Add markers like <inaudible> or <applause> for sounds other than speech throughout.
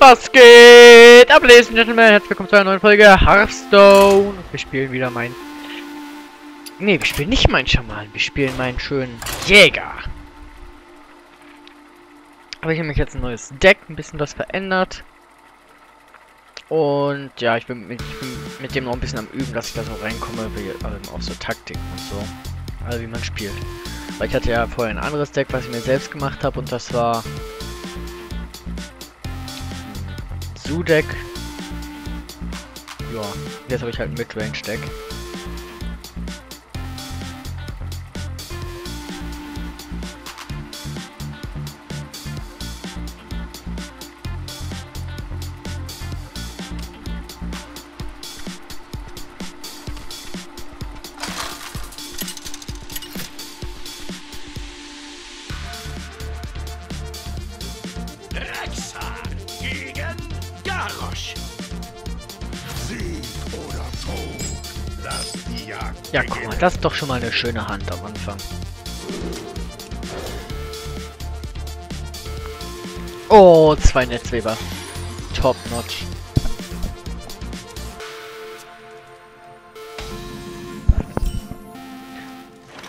Was geht? Ab, Ladies Gentlemen, herzlich willkommen zu einer neuen Folge Hearthstone. Wir spielen wieder mein... Ne, wir spielen nicht meinen Schaman, wir spielen meinen schönen Jäger. Aber ich habe mich jetzt ein neues Deck, ein bisschen was verändert. Und ja, ich bin, mit, ich bin mit dem noch ein bisschen am Üben, dass ich da so reinkomme, wie ähm, auch so Taktiken und so. Also wie man spielt. Weil ich hatte ja vorher ein anderes Deck, was ich mir selbst gemacht habe und das war Zoo-Deck. Ja, jetzt habe ich halt ein Midrange-Deck. Ja, guck mal, das ist doch schon mal eine schöne Hand am Anfang. Oh, zwei Netzweber. Top notch.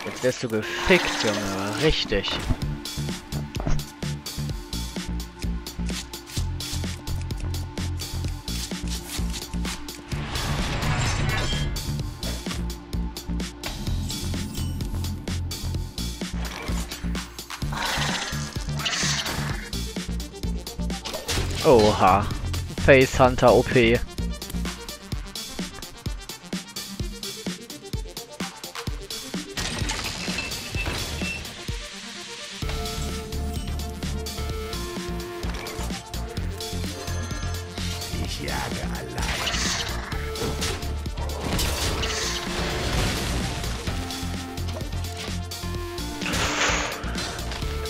Jetzt wirst du gefickt, Junge. Richtig. Oha. Face Hunter OP.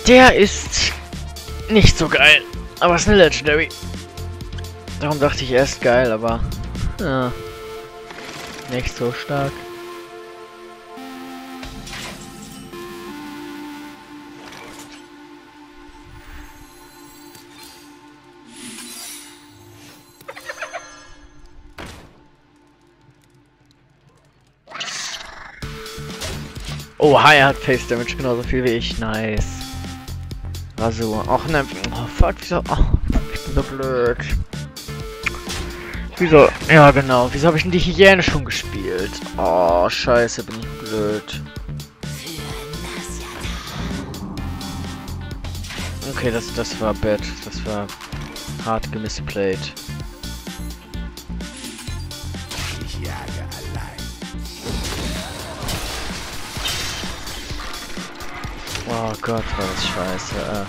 Der ist nicht so geil. Aber ist eine Legendary. Darum dachte ich erst geil, aber ja, nicht so stark. Oha, er hat Face Damage genauso viel wie ich. Nice. Rasur. Ach ne. Oh fuck, wieso. Oh, ich bin so blöd. Wieso? Ja genau. Wieso habe ich denn die Hyäne schon gespielt? Oh, scheiße, bin ich blöd. Okay, das, das war bad. Das war hart gemisplayed. Oh Gott, war das scheiße. Äh.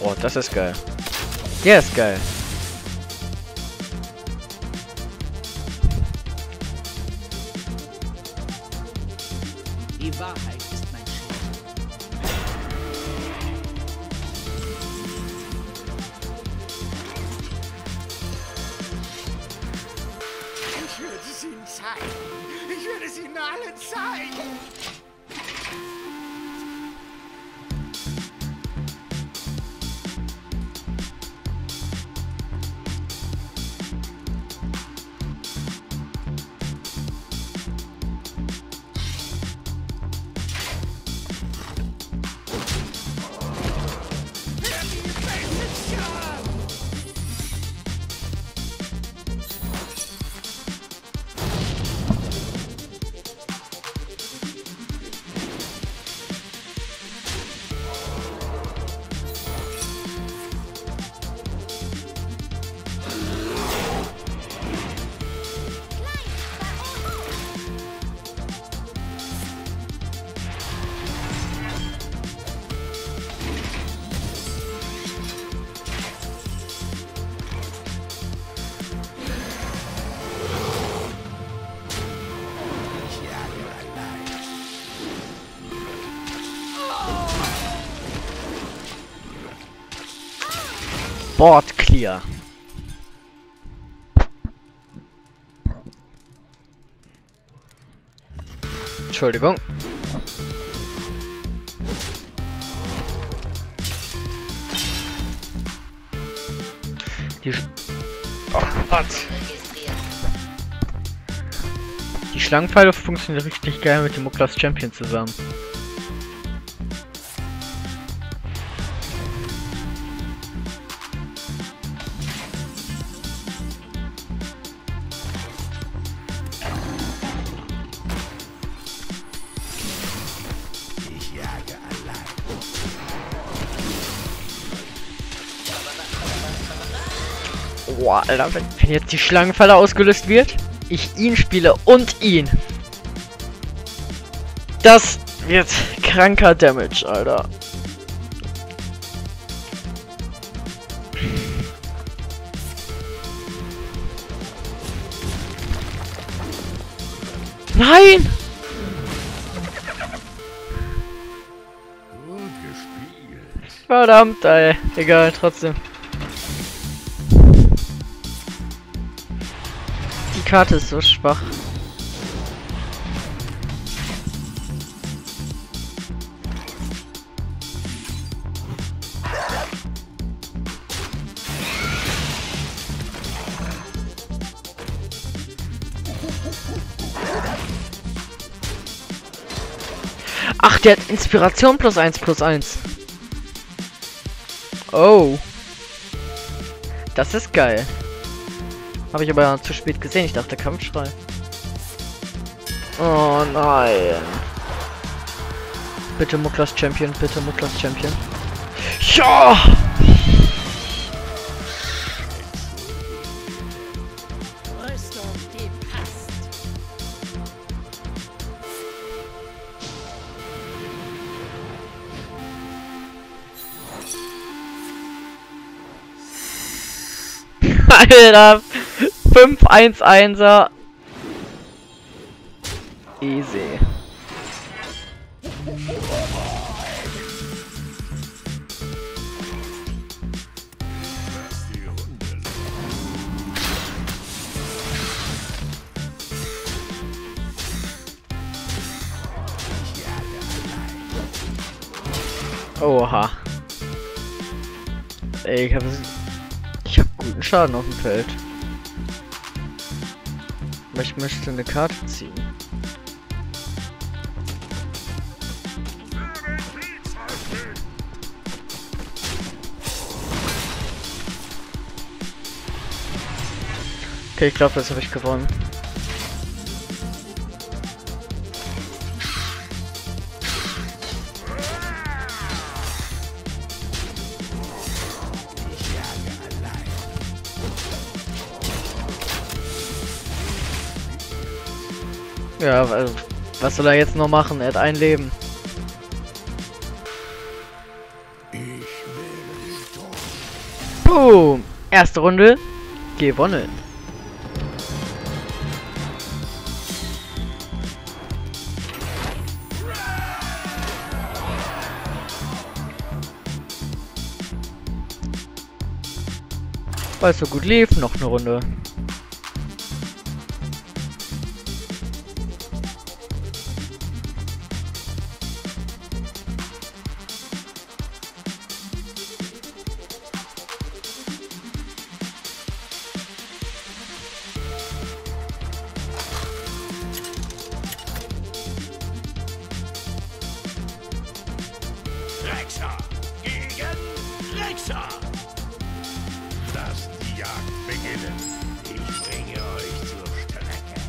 Oh, das ist geil. Der ist geil. Die Wahrheit ist mein Schwert. Ich zeigen. Werde es ihnen alle zeigen. Board clear. Entschuldigung. Die Sch oh Gott. Die Schlangenpfeile funktionieren richtig geil mit dem Muklas Champion zusammen. Boah, Alter, wenn, wenn jetzt die Schlangenfalle ausgelöst wird, ich ihn spiele und ihn. Das wird kranker Damage, Alter. Nein! Verdammt, ey. Egal, trotzdem. Karte ist so schwach. Ach, der hat Inspiration plus 1 plus 1. Oh. Das ist geil. Habe ich aber zu spät gesehen. Ich dachte Kampfschrei. Oh nein. Bitte Muklas Champion, bitte Muklas Champion. Ja! <laughs> Alter. 5-1-1er. Easy. Oha. Ey, ich habe ich hab guten Schaden auf dem Feld. Aber ich möchte eine Karte ziehen. Okay, ich glaube, das habe ich gewonnen. Ja, weil, was soll er jetzt noch machen? Er hat ein Leben. Boom! Erste Runde gewonnen. Weil es so gut lief, noch eine Runde. Beginnen. Ich bringe euch zur Strecke.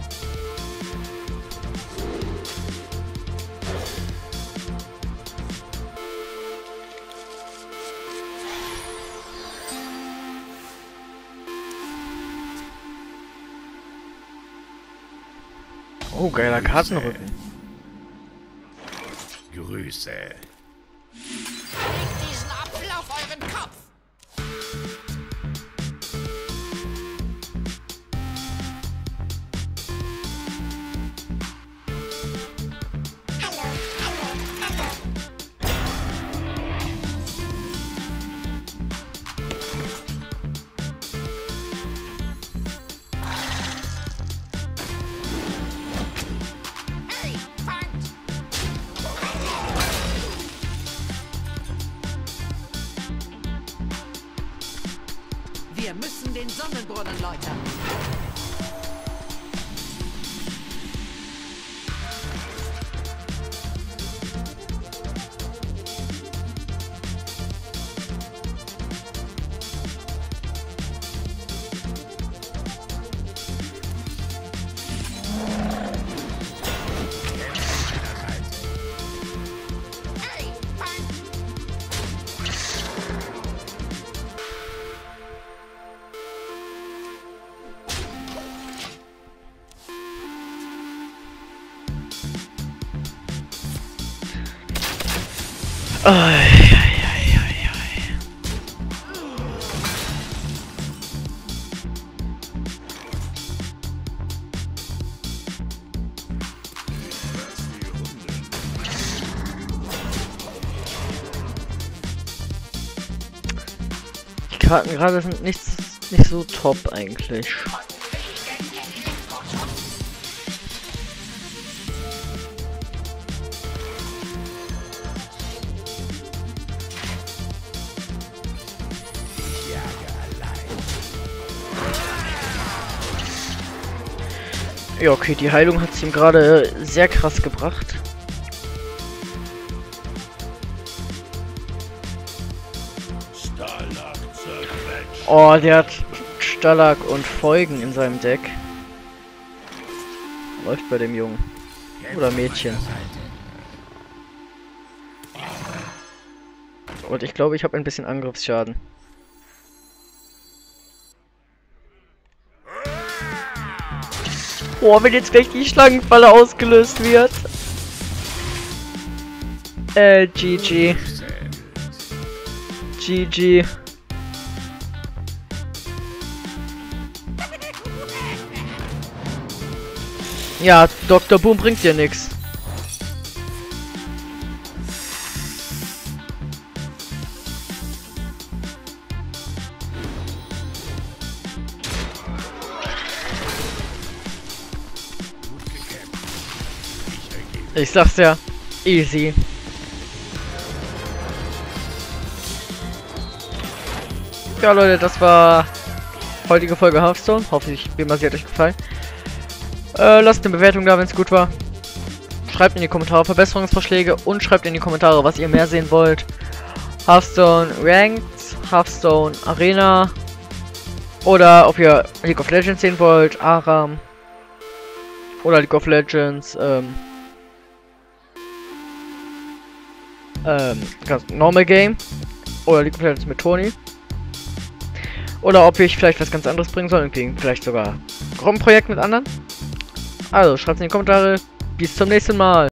Oh, geiler Kartenrücken. Grüße. diesen Apfel auf euren Kopf! Sonnenbrunnenleute. Die Karten gerade sind nicht, nicht so top eigentlich. Ja, okay, die Heilung hat es ihm gerade sehr krass gebracht. Oh, der hat Stalag und Folgen in seinem Deck. Läuft bei dem Jungen. Oder Mädchen. Und ich glaube, ich habe ein bisschen Angriffsschaden. Boah, wenn jetzt gleich die Schlangenfalle ausgelöst wird. Äh, GG. GG. Ja, Dr. Boom bringt dir nix. Ich sag's ja, easy. Ja Leute, das war heutige Folge Hearthstone. Hoffe ich, wie immer, sie hat euch gefallen. Äh, lasst eine Bewertung da, wenn es gut war. Schreibt in die Kommentare Verbesserungsvorschläge und schreibt in die Kommentare, was ihr mehr sehen wollt. Hearthstone Ranked, Hearthstone Arena oder ob ihr League of Legends sehen wollt, Aram oder League of Legends, ähm, ähm, ganz Normal Game oder League of Legends mit Tony. Oder ob ich vielleicht was ganz anderes bringen soll, irgendwie vielleicht sogar Gruppenprojekt mit anderen. Also schreibt in die Kommentare. Bis zum nächsten Mal.